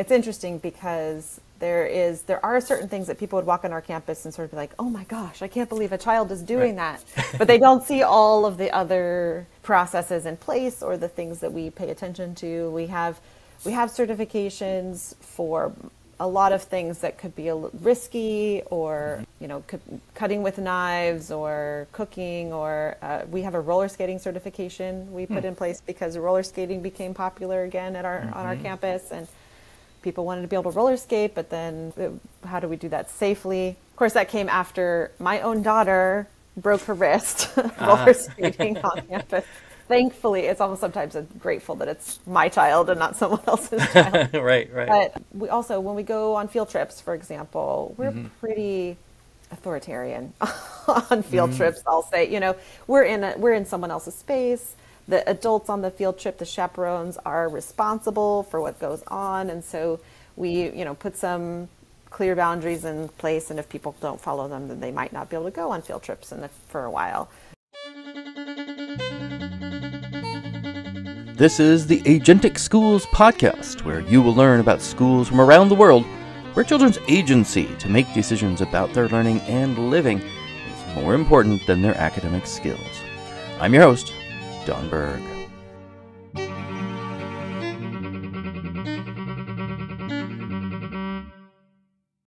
it's interesting because there is there are certain things that people would walk on our campus and sort of be like, "Oh my gosh, I can't believe a child is doing right. that," but they don't see all of the other processes in place or the things that we pay attention to. We have we have certifications for a lot of things that could be risky or you know cutting with knives or cooking or uh, we have a roller skating certification we put mm. in place because roller skating became popular again at our mm-hmm. on our mm-hmm. campus and people wanted to be able to roller skate but then uh, how do we do that safely of course that came after my own daughter broke her wrist roller ah. skating on campus thankfully, it's almost sometimes grateful that it's my child and not someone else's child. right, right. But we also, when we go on field trips, for example, we're mm-hmm. pretty authoritarian on field mm-hmm. trips. I'll say, you know, we're in a, we're in someone else's space. The adults on the field trip, the chaperones, are responsible for what goes on, and so we, you know, put some clear boundaries in place. And if people don't follow them, then they might not be able to go on field trips the, for a while. This is the Agentic Schools podcast, where you will learn about schools from around the world where children's agency to make decisions about their learning and living is more important than their academic skills. I'm your host, Don Berg.